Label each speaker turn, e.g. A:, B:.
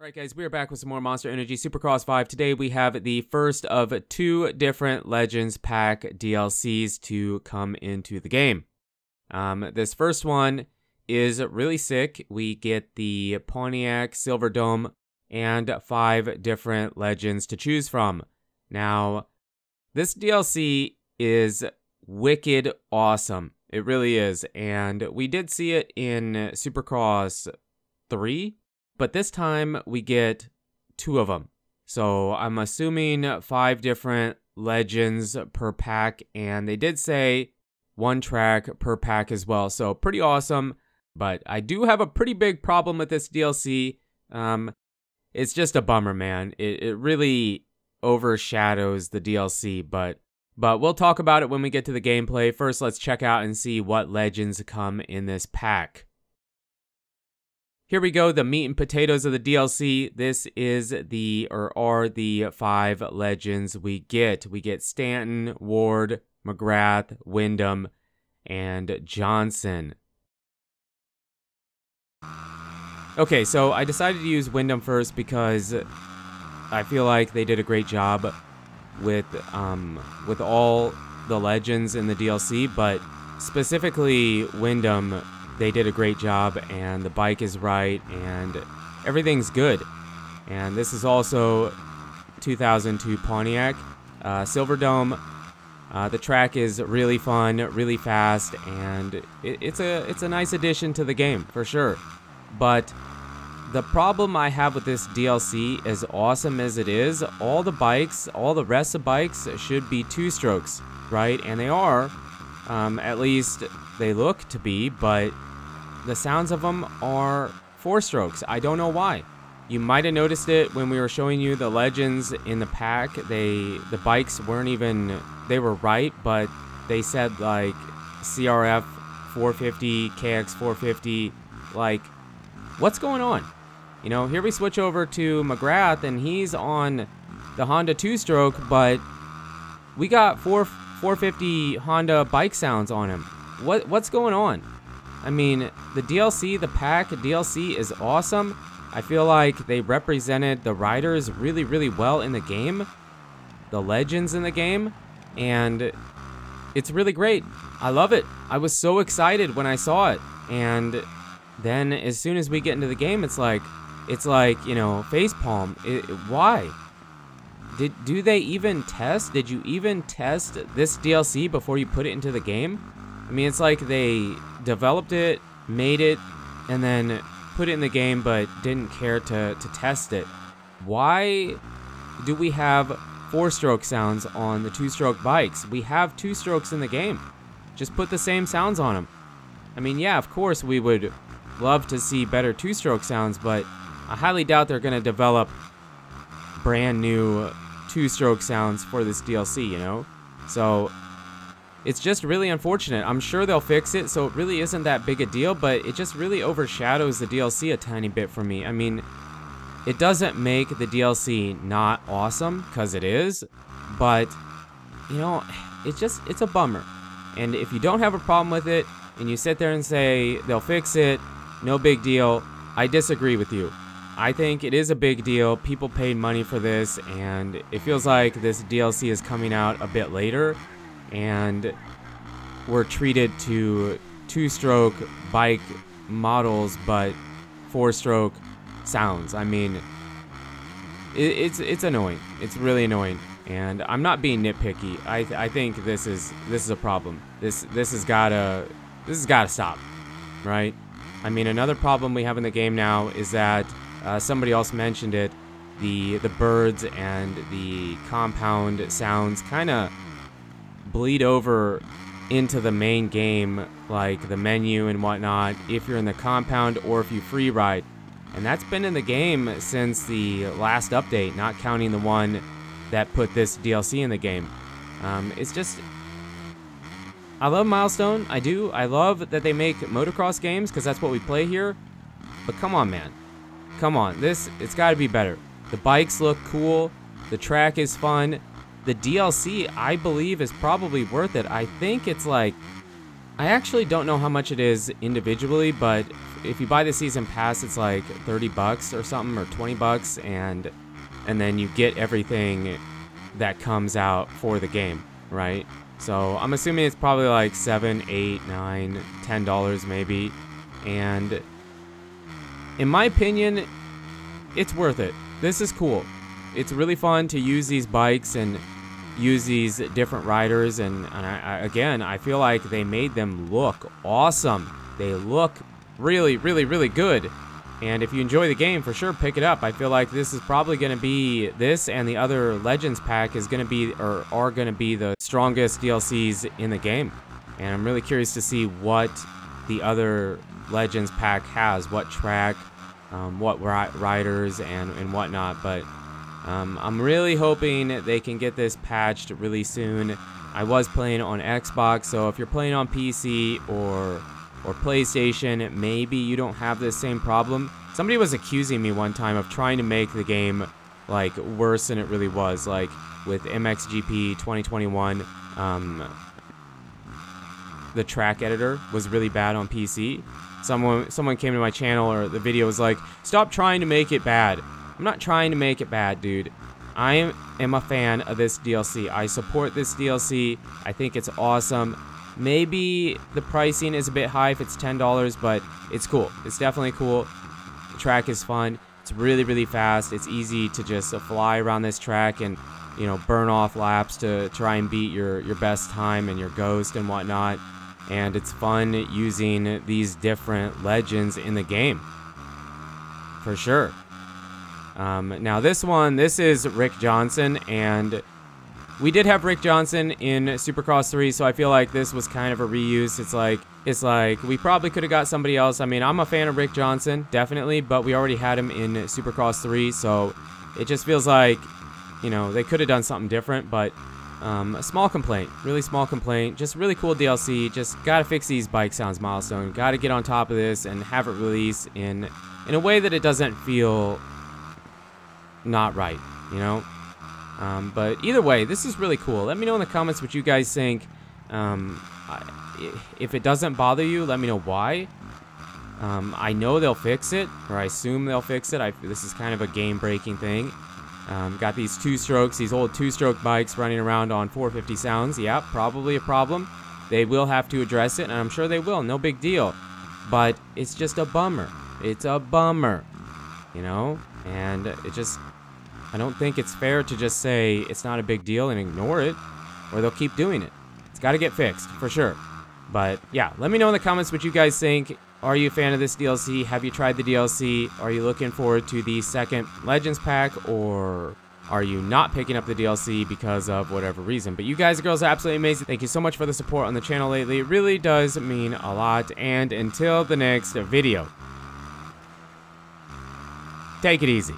A: Alright guys, we are back with some more Monster Energy Supercross 5. Today we have the first of two different Legends Pack DLCs to come into the game. Um, this first one is really sick. We get the Pontiac Silverdome and five different legends to choose from. Now, this DLC is wicked awesome. It really is. And we did see it in Supercross 3 but this time we get two of them. So I'm assuming five different legends per pack, and they did say one track per pack as well. So pretty awesome. But I do have a pretty big problem with this DLC. Um, it's just a bummer, man. It, it really overshadows the DLC, but but we'll talk about it when we get to the gameplay. First, let's check out and see what legends come in this pack. Here we go, the meat and potatoes of the DLC. This is the, or are the five legends we get. We get Stanton, Ward, McGrath, Windham, and Johnson. Okay, so I decided to use Windham first because I feel like they did a great job with um, with all the legends in the DLC, but specifically Windham they did a great job and the bike is right and everything's good. And this is also 2002 Pontiac uh, Silverdome. Uh, the track is really fun, really fast, and it, it's a it's a nice addition to the game for sure. But the problem I have with this DLC, as awesome as it is, all the bikes, all the rest of bikes should be two strokes, right? And they are, um, at least they look to be, but the sounds of them are four strokes. I don't know why. You might have noticed it when we were showing you the legends in the pack. They the bikes weren't even they were right, but they said like CRF 450, KX 450, like what's going on? You know, here we switch over to McGrath and he's on the Honda two-stroke, but we got 4 450 Honda bike sounds on him. What what's going on? I mean, the DLC, the pack DLC is awesome. I feel like they represented the riders really, really well in the game, the legends in the game, and it's really great. I love it. I was so excited when I saw it, and then as soon as we get into the game, it's like, it's like you know, facepalm. It, why? Did do they even test? Did you even test this DLC before you put it into the game? I mean, it's like they developed it, made it, and then put it in the game but didn't care to, to test it. Why do we have four stroke sounds on the two stroke bikes? We have two strokes in the game. Just put the same sounds on them. I mean, yeah, of course we would love to see better two stroke sounds, but I highly doubt they're going to develop brand new two stroke sounds for this DLC, you know? So it's just really unfortunate. I'm sure they'll fix it, so it really isn't that big a deal, but it just really overshadows the DLC a tiny bit for me. I mean, it doesn't make the DLC not awesome, because it is, but, you know, it's just, it's a bummer. And if you don't have a problem with it, and you sit there and say, they'll fix it, no big deal, I disagree with you. I think it is a big deal. People paid money for this, and it feels like this DLC is coming out a bit later and we're treated to two-stroke bike models, but four-stroke sounds. I mean, it, it's it's annoying. It's really annoying, and I'm not being nitpicky. I I think this is this is a problem. This this has gotta this has gotta stop, right? I mean, another problem we have in the game now is that uh, somebody else mentioned it. The the birds and the compound sounds kind of bleed over into the main game, like the menu and whatnot, if you're in the compound or if you free ride. And that's been in the game since the last update, not counting the one that put this DLC in the game. Um, it's just. I love Milestone. I do. I love that they make motocross games because that's what we play here. But come on, man. Come on. This, it's got to be better. The bikes look cool. The track is fun the DLC, I believe, is probably worth it. I think it's like, I actually don't know how much it is individually, but if you buy the season pass, it's like 30 bucks or something, or 20 bucks, and and then you get everything that comes out for the game, right? So I'm assuming it's probably like seven, eight, nine, ten dollars maybe, and in my opinion, it's worth it. This is cool. It's really fun to use these bikes and use these different riders, and, and I, I, again, I feel like they made them look awesome. They look really, really, really good. And if you enjoy the game, for sure, pick it up. I feel like this is probably going to be this and the other Legends pack is going to be or are going to be the strongest DLCs in the game. And I'm really curious to see what the other Legends pack has, what track, um, what ri riders, and and whatnot. But um, I'm really hoping they can get this patched really soon. I was playing on Xbox, so if you're playing on PC or or PlayStation, maybe you don't have this same problem. Somebody was accusing me one time of trying to make the game like worse than it really was, like with MXGP 2021. Um, the track editor was really bad on PC. Someone someone came to my channel or the video was like, "Stop trying to make it bad." I'm not trying to make it bad, dude. I am a fan of this DLC. I support this DLC. I think it's awesome. Maybe the pricing is a bit high if it's $10, but it's cool. It's definitely cool. The track is fun. It's really, really fast. It's easy to just fly around this track and, you know, burn off laps to try and beat your, your best time and your ghost and whatnot. And it's fun using these different legends in the game. For sure. Um, now this one, this is Rick Johnson, and we did have Rick Johnson in Supercross 3, so I feel like this was kind of a reuse. It's like it's like we probably could have got somebody else. I mean, I'm a fan of Rick Johnson, definitely, but we already had him in Supercross 3, so it just feels like, you know, they could have done something different, but um, a small complaint, really small complaint. Just really cool DLC. Just gotta fix these bike sounds milestone. Gotta get on top of this and have it release in in a way that it doesn't feel not right. You know. Um, but either way, this is really cool. Let me know in the comments what you guys think. Um, if it doesn't bother you, let me know why. Um, I know they'll fix it, or I assume they'll fix it. I, this is kind of a game-breaking thing. Um, got these two-strokes, these old two-stroke bikes running around on 450 sounds. Yeah, probably a problem. They will have to address it, and I'm sure they will. No big deal. But it's just a bummer. It's a bummer, you know? And it just I don't think it's fair to just say it's not a big deal and ignore it, or they'll keep doing it. It's got to get fixed, for sure. But yeah, let me know in the comments what you guys think. Are you a fan of this DLC? Have you tried the DLC? Are you looking forward to the second Legends pack, or are you not picking up the DLC because of whatever reason? But you guys and girls are absolutely amazing. Thank you so much for the support on the channel lately. It really does mean a lot. And until the next video, take it easy.